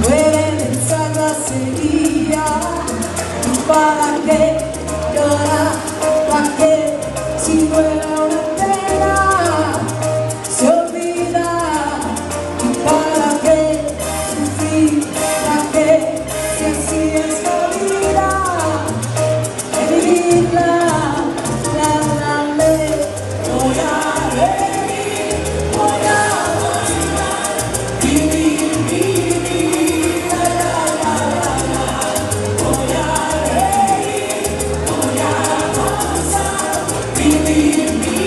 Muere pensando sería ¿Para qué llorar? ¿Para qué si fuera believe me.